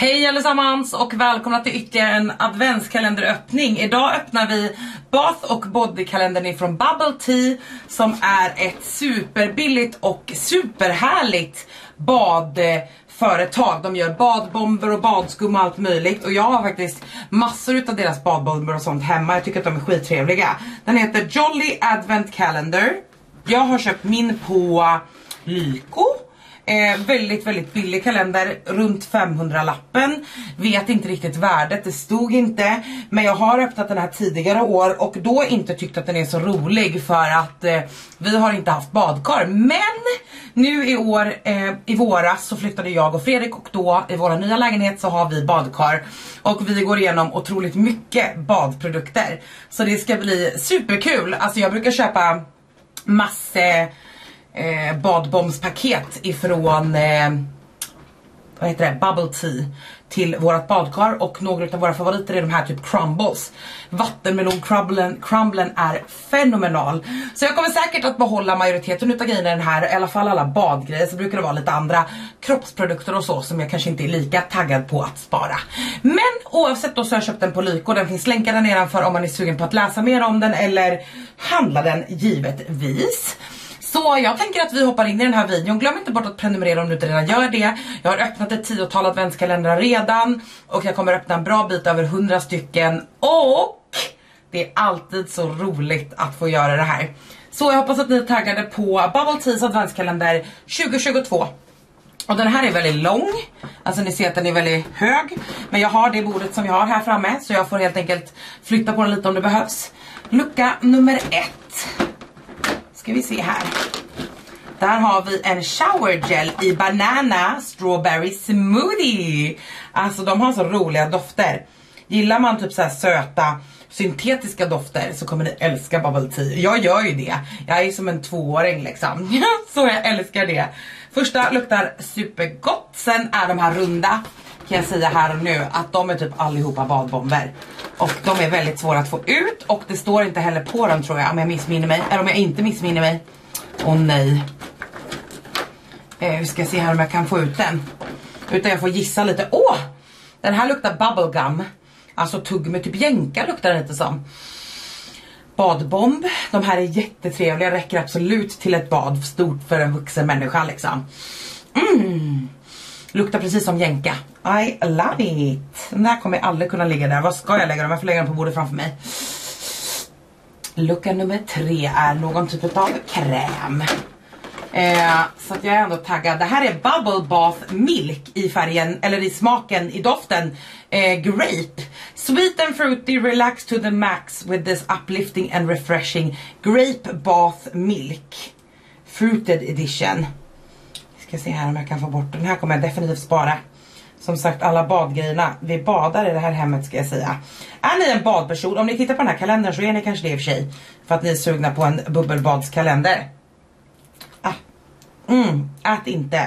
Hej allesammans och välkomna till ytterligare en adventskalenderöppning. Idag öppnar vi Bath och Body-kalendern ifrån Bubble Tea som är ett superbilligt och superhärligt badföretag. De gör badbomber och badskum och allt möjligt och jag har faktiskt massor utav deras badbomber och sånt hemma. Jag tycker att de är skittrevliga. Den heter Jolly Advent Calendar. Jag har köpt min på Lyko Eh, väldigt, väldigt billig kalender, runt 500 lappen. Vet inte riktigt värdet, det stod inte. Men jag har öppnat den här tidigare år och då inte tyckt att den är så rolig för att eh, vi har inte haft badkar. Men nu i år, eh, i våras så flyttade jag och Fredrik och då i vår nya lägenhet så har vi badkar. Och vi går igenom otroligt mycket badprodukter. Så det ska bli superkul. Alltså jag brukar köpa massor eh, badbombspaket ifrån eh, vad heter det? Bubble tea till vårat badkar och några av våra favoriter är de här typ crumbles. Vattenmelon crumblen, crumblen är fenomenal. Så jag kommer säkert att behålla majoriteten utav grejerna i den här, i alla fall alla badgrejer. Så brukar det vara lite andra kroppsprodukter och så som jag kanske inte är lika taggad på att spara. Men oavsett då så har jag köpt den på Lyko, den finns länkar där nedanför om man är sugen på att läsa mer om den eller handla den givetvis. Så jag tänker att vi hoppar in i den här videon. Glöm inte bort att prenumerera om du inte redan gör det. Jag har öppnat ett tiotal adventskalendrar redan. Och jag kommer öppna en bra bit över 100 stycken. Och det är alltid så roligt att få göra det här. Så jag hoppas att ni är taggade på Bubble Teas adventskalender 2022. Och den här är väldigt lång, alltså ni ser att den är väldigt hög. Men jag har det bordet som jag har här framme så jag får helt enkelt flytta på den lite om det behövs. Lucka nummer ett ska vi se här. Där har vi en shower gel i banana strawberry smoothie. Alltså de har så roliga dofter. Gillar man typ så söta syntetiska dofter så kommer ni älska bubble tea. Jag gör ju det. Jag är som en tvååring liksom. så jag älskar det. Första luktar supergott. Sen är de här runda kan jag säga här och nu att de är typ allihopa badbomber. Och de är väldigt svåra att få ut och det står inte heller på dem tror jag om jag missminner mig. Eller om jag inte missminner mig. Åh nej. Eh, vi ska se här om jag kan få ut den. Utan jag får gissa lite. Åh! Den här luktar bubblegum. Alltså tuggummi, typ jänka luktar den lite som. Badbomb. De här är jättetrevliga, räcker absolut till ett bad stort för en vuxen människa liksom. Mm. Luktar precis som jänka. I love it. Den där kommer jag aldrig kunna ligga där. Vad ska jag lägga dem? Jag får lägga dem på bordet framför mig. Lucka nummer tre är någon typ av kräm. Eh, så att jag är ändå taggad. Det här är Bubble Bath Milk i färgen, eller i smaken, i doften eh, Grape. Sweet and fruity, relax to the max with this uplifting and refreshing Grape Bath Milk. Fruited edition. Ska se här om jag kan få bort den här kommer jag definitivt spara. Som sagt alla badgrejerna, vi badar i det här hemmet ska jag säga. Är ni en badperson, om ni tittar på den här kalendern så är ni kanske det i och för sig. För att ni är sugna på en bubbelbadskalender. Ah. Mm, ät inte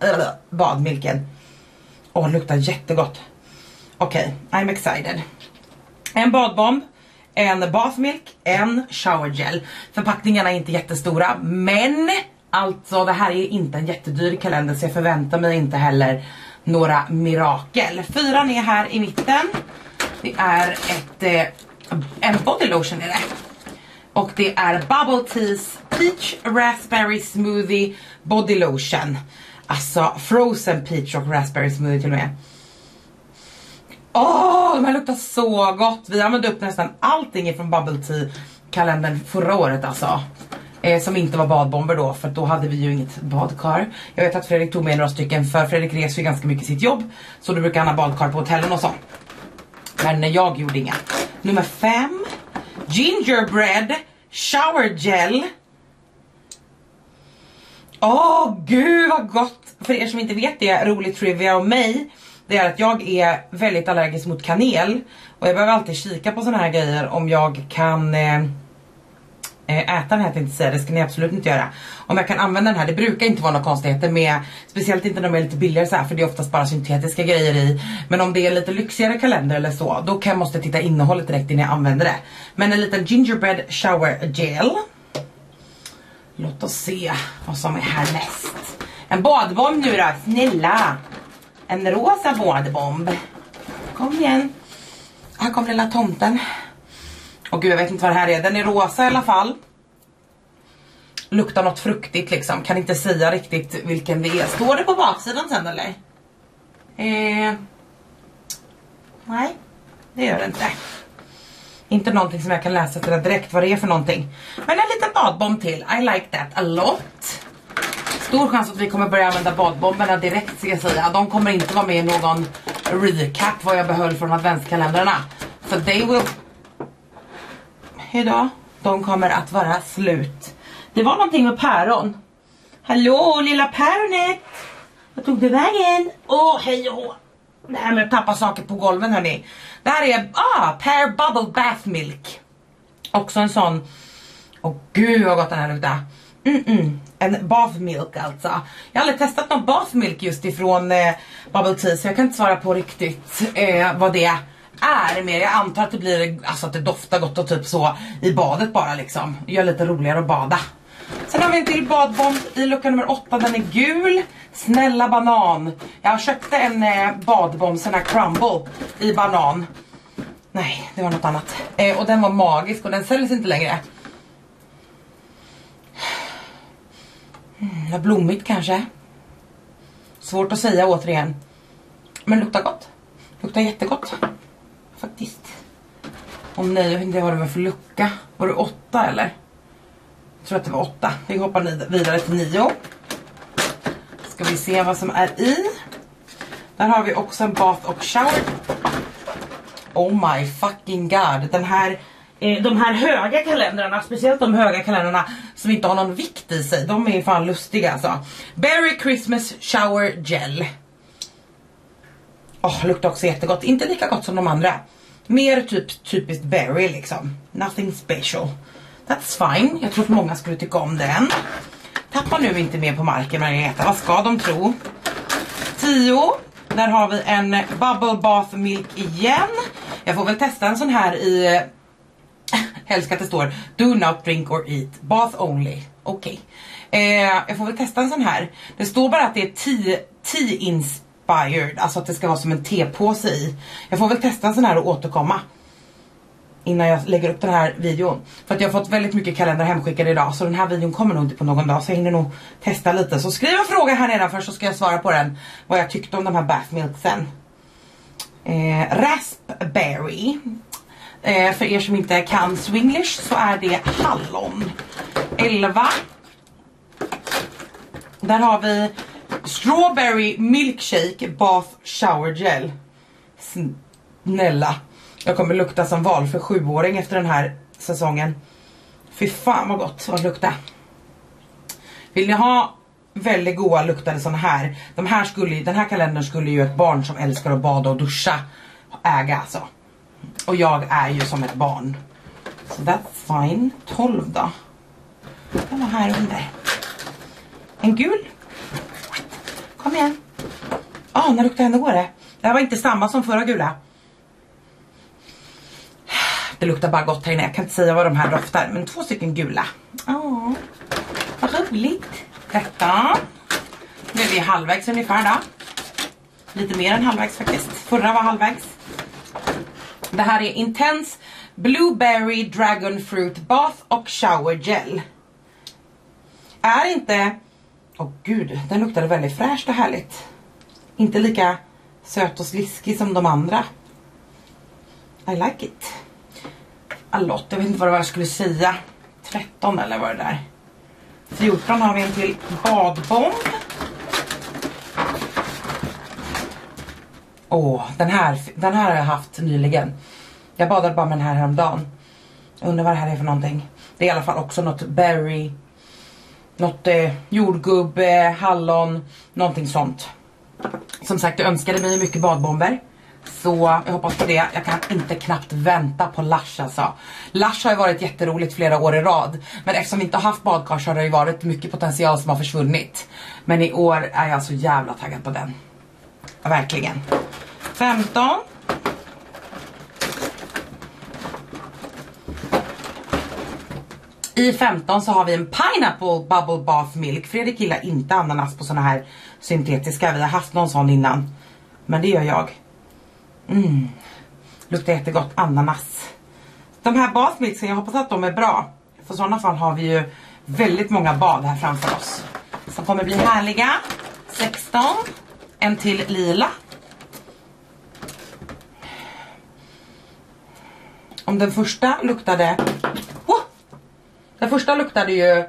eh, badmilken. Åh, oh, luktar jättegott. Okej, okay, I'm excited. En badbomb, en bathmilk, en showergel. Förpackningarna är inte jättestora men Alltså det här är inte en jättedyr kalender så jag förväntar mig inte heller några mirakel. Fyran är här i mitten. Det är ett, eh, en body lotion är det. Och det är Bubble Teas Peach Raspberry Smoothie Body Lotion. Alltså frozen peach och raspberry smoothie till och med. Åh, oh, de här luktar så gott. Vi använde upp nästan allting från Bubble Tea kalendern förra året alltså. Eh, som inte var badbomber då för då hade vi ju inget badkar. Jag vet att Fredrik tog med några stycken för Fredrik reser ju ganska mycket i sitt jobb. Så då brukar han ha badkar på hotellen och så. Men jag gjorde inga. Nummer fem. Gingerbread shower gel. Åh oh, gud vad gott! För er som inte vet det, rolig trivia om mig. Det är att jag är väldigt allergisk mot kanel. Och jag behöver alltid kika på såna här grejer om jag kan Eh, Eh, äta den här tänkte jag säga, det ska ni absolut inte göra. Om jag kan använda den här, det brukar inte vara några konstigheter med, speciellt inte när de är lite billigare så här, för det är oftast bara syntetiska grejer i. Men om det är lite lyxigare kalender eller så, då kan jag måste titta innehållet direkt innan jag använder det. Men en liten gingerbread shower gel. Låt oss se vad som är härnäst. En badbomb nu då, snälla. En rosa badbomb. Kom igen. Här kommer lilla tomten. Och gud jag vet inte vad det här är. Den är rosa i alla fall. Luktar något fruktigt liksom. Kan inte säga riktigt vilken det är. Står det på baksidan sen eller? Eh, nej, det gör det inte. Inte någonting som jag kan läsa till direkt vad det är för någonting. Men en liten badbomb till. I like that a lot. Stor chans att vi kommer börja använda badbomberna direkt ska jag säga. De kommer inte vara med i någon recap vad jag behöll från adventskalendrarna. För they will... Hejdå. De kommer att vara slut. Det var någonting med päron. Hallå lilla päronet! Vad tog du vägen? Åh oh, hej och hå. Det här med att tappa saker på golven hörni. Det här är ah, Pear Bubble Bath Milk. Också en sån. Åh oh, gud vad gott den här luktar. Mm -mm. En bath milk alltså. Jag har aldrig testat någon bath milk just ifrån eh, Bubble Tea så jag kan inte svara på riktigt eh, vad det är mer. Jag antar att det blir alltså att det doftar gott och typ så i badet bara liksom. Gör lite roligare att bada. Sen har vi en till badbomb i lucka nummer 8, den är gul. Snälla banan. Jag köpte en eh, badbomb, sån här crumble i banan. Nej, det var något annat. Eh, och den var magisk och den säljs inte längre. Mm, blommigt kanske. Svårt att säga återigen. Men luktar gott. Luktar jättegott. Faktiskt. Åh nej, jag vet inte vad det var för lucka. Var det åtta eller? Jag tror att det var åtta. Vi hoppar vidare till nio. Ska vi se vad som är i. Där har vi också en bath och shower. Oh my fucking god. Den här, eh, de här höga kalendrarna, speciellt de höga kalendrarna som inte har någon vikt i sig. De är fan lustiga alltså. Berry Christmas Shower Gel. Oh, luktar också jättegott. Inte lika gott som de andra. Mer typ typiskt berry liksom. Nothing special. That's fine. Jag tror att många skulle tycka om den. Tappa nu inte mer på marken Margareta. Vad ska de tro? 10. Där har vi en Bubble Bath Milk igen. Jag får väl testa en sån här i... Eh, Helst att det står Do not drink or eat. Bath only. Okej. Okay. Eh, jag får väl testa en sån här. Det står bara att det är tea, tea expired, Alltså att det ska vara som en tepåse i. Jag får väl testa en sån här och återkomma innan jag lägger upp den här videon. För att jag har fått väldigt mycket kalendrar hemskickade idag så den här videon kommer nog inte på någon dag så jag hinner nog testa lite. Så skriv en fråga här nedanför så ska jag svara på den. Vad jag tyckte om de här bathmilksen. Eh, raspberry. Eh, för er som inte kan swinglish så är det hallon. 11. Där har vi Strawberry Milkshake Bath Shower Gel. Snälla. Jag kommer lukta som val för sjuåring efter den här säsongen. Fy fan vad gott att lukta. Vill ni ha väldigt goda luktade sådana här. De här skulle, den här kalendern skulle ju ett barn som älskar att bada och duscha äga alltså. Och jag är ju som ett barn. Så so that's fine. 12 då. Den var här under. En gul. Kom igen. Ja, oh, när luktar ändå det? Det här var inte samma som förra gula. Det luktar bara gott här inne. Jag kan inte säga vad de här doftar. Men två stycken gula. Ja, vad roligt. Detta. Nu är vi halvvägs ungefär då. Lite mer än halvvägs faktiskt. Förra var halvvägs. Det här är Intense Blueberry Dragon Fruit Bath och Shower Gel. Är inte... Åh gud, den luktade väldigt fräscht och härligt. Inte lika söt och sliskig som de andra. I like it. Allott, jag vet inte vad det var jag skulle säga. 13 eller vad det där. 14 har vi en till badbomb. Åh, oh, den här, den här har jag haft nyligen. Jag badade bara med den här häromdagen. Undrar vad det här är för någonting. Det är i alla fall också något berry. Något eh, jordgubbe, hallon, någonting sånt. Som sagt, jag önskade mig mycket badbomber. Så jag hoppas på det. Jag kan inte knappt vänta på Lush alltså. Lush har ju varit jätteroligt flera år i rad. Men eftersom vi inte har haft badkar så har det ju varit mycket potential som har försvunnit. Men i år är jag så jävla taggad på den. verkligen. 15. I 15 så har vi en Pineapple Bubble Bath Milk. Fredrik gillar inte ananas på såna här syntetiska. Vi har haft någon sån innan. Men det gör jag. Mm. Luktar jättegott ananas. De här basmixen, jag hoppas att de är bra. För i sådana fall har vi ju väldigt många bad här framför oss. Som kommer bli härliga. 16. En till lila. Om den första luktade... Den första luktade ju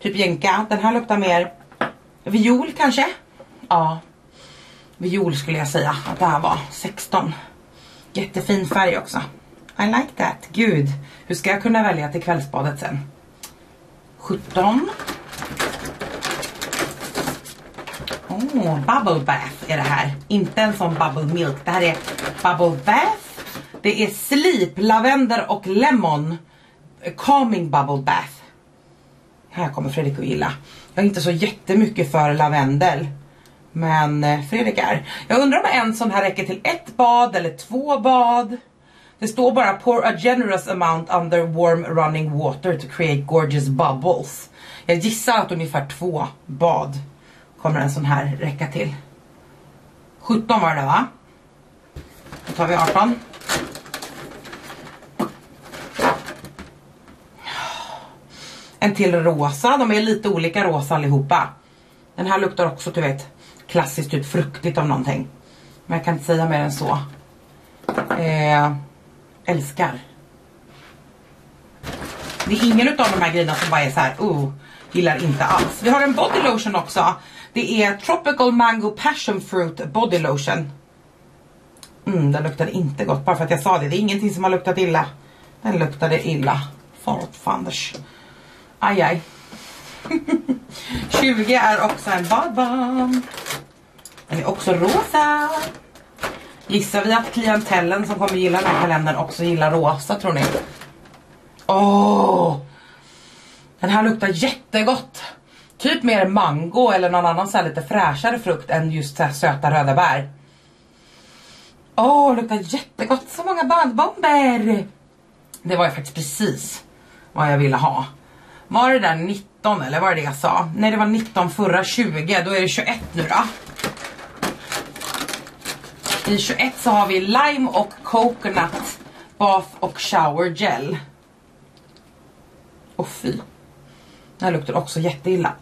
typ jänka. Den här luktar mer viol kanske. Ja. Viol skulle jag säga att det här var. 16. Jättefin färg också. I like that. Gud, hur ska jag kunna välja till kvällsbadet sen? 17. Oh, bubble bath är det här. Inte en sån bubble milk. Det här är bubble bath. Det är sleep, lavendel och lemon. Calming bubble bath. Här kommer Fredrik att gilla. Jag är inte så jättemycket för lavendel. Men eh, Fredrik är. Jag undrar om en sån här räcker till ett bad eller två bad. Det står bara pour a generous amount under warm running water to create gorgeous bubbles. Jag gissar att ungefär två bad kommer en sån här räcka till. 17 var det va? Då tar vi 18. En till rosa, de är lite olika rosa allihopa. Den här luktar också du vet klassiskt typ fruktigt av någonting. Men jag kan inte säga mer än så. Eh, älskar. Det är ingen utav de här grejerna som bara är så här, oh, gillar inte alls. Vi har en body lotion också. Det är Tropical Mango Passion Fruit Body Lotion. Mm, den luktade inte gott, bara för att jag sa det. Det är ingenting som har luktat illa. Den luktade illa. Farfanders. Aj, aj. 20 är också en badbomb. Den är också rosa. Gissar vi att klientellen som kommer gilla den här kalendern också gillar rosa tror ni? Åh! Oh, den här luktar jättegott. Typ mer mango eller någon annan så lite fräschare frukt än just så söta röda bär. Åh, oh, luktar jättegott. Så många badbomber. Det var ju faktiskt precis vad jag ville ha. Var det där 19 eller vad var det jag sa? Nej det var 19 förra 20, då är det 21 nu då. I 21 så har vi lime och coconut bath och shower gel. Åh, fy. Den här luktar också jätteilla.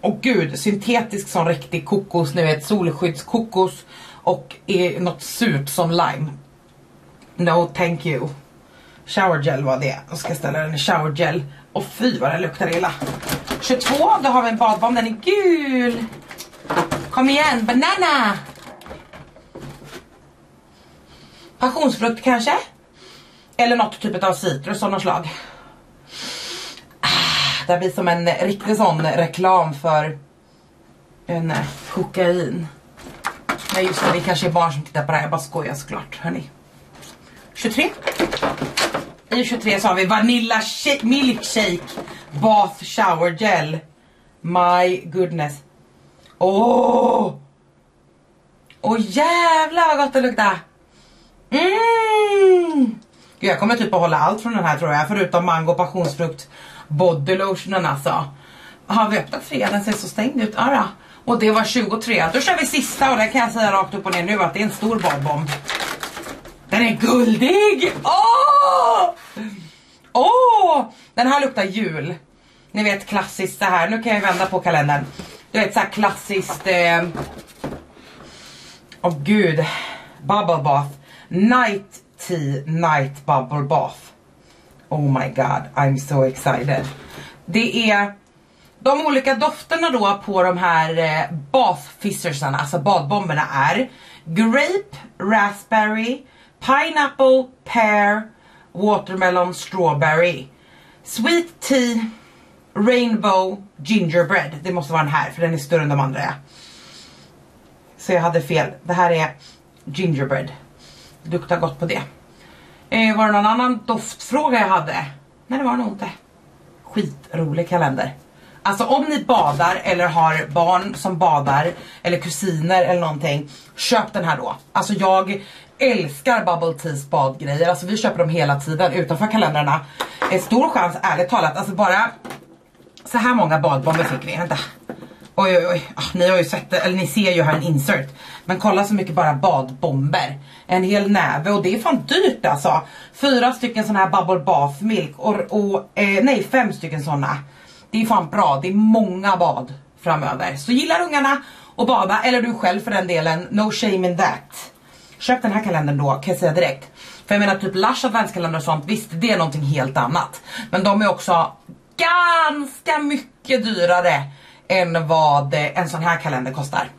Och gud, syntetisk som riktig kokos, ni vet solskyddskokos och är något surt som lime. No thank you. Shower gel var det. Och ska ställa den i shower gel. Och fy vad den luktar illa. 22, då har vi en badbomb, den är gul. Kom igen, banana! Passionsfrukt kanske? Eller något typ av citrus av något slag. Ah, det blir som en riktig sån reklam för en eh, kokain. Nej just det, det kanske är barn som tittar på det här. Jag bara skojar såklart, hörni. 23. I 23 så har vi Vanilla Milkshake Bath Shower Gel. My goodness. Åh! Oh! Åh oh, jävlar vad gott det luktar! Mm! Gud, jag kommer typ att hålla allt från den här tror jag, förutom mango passionsfrukt body lotionen alltså. Har vi öppnat fredag? Den ser så stängd ut. Ara. Och det var 23. Då kör vi sista och det kan jag säga rakt upp och ner nu att det är en stor badbomb. Den är guldig! Åh! Åh! Den här luktar jul. Ni vet klassiskt så här. Nu kan jag vända på kalendern. Du vet så här klassiskt. Eh, Åh eh... oh, gud. Bubble bath. Night tea night bubble bath. Oh my god, I'm so excited. Det är de olika dofterna då på de här eh, bathfissersarna, alltså badbomberna är Grape, Raspberry, Pineapple, Pear, Watermelon, Strawberry, Sweet Tea, Rainbow, Gingerbread. Det måste vara den här för den är större än de andra. Så jag hade fel. Det här är Gingerbread. Luktar gott på det. Eh, var det någon annan doftfråga jag hade? Nej det var det nog inte. Skitrolig kalender. Alltså om ni badar eller har barn som badar eller kusiner eller någonting. Köp den här då. Alltså jag älskar Bubble Teas badgrejer. Alltså vi köper dem hela tiden utanför kalendrarna. En stor chans ärligt talat. Alltså bara så här många badbomber fick vi. Vänta. Oj oj oj, ah, ni har ju sett det, eller ni ser ju här en insert. Men kolla så mycket bara badbomber. En hel näve och det är fan dyrt alltså. Fyra stycken såna här bubble bath milk och, och eh, nej fem stycken såna. Det är fan bra, det är många bad framöver. Så gillar ungarna att bada, eller du själv för den delen, no shame in that. Köp den här kalendern då kan jag säga direkt. För jag menar typ Lush adventskalender och sånt, visst det är någonting helt annat. Men de är också ganska mycket dyrare än vad en sån här kalender kostar.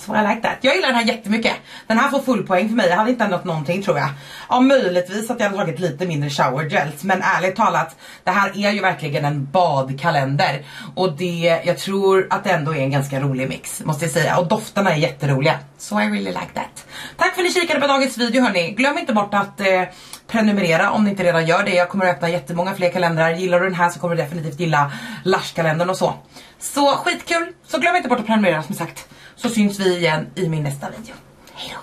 So I like that. Jag gillar den här jättemycket. Den här får full poäng för mig. Jag hade inte ändrat någonting tror jag. Ja möjligtvis att jag hade tagit lite mindre shower gels. Men ärligt talat, det här är ju verkligen en badkalender. Och det, jag tror att det ändå är en ganska rolig mix. Måste jag säga. Och dofterna är jätteroliga. So I really like that. Tack för att ni kikade på dagens video hörni. Glöm inte bort att eh, prenumerera om ni inte redan gör det. Jag kommer att öppna jättemånga fler kalendrar. Gillar du den här så kommer du definitivt gilla Lars kalendern och så. Så skitkul! Så glöm inte bort att prenumerera som sagt. Så syns vi igen i min nästa video. Hejdå!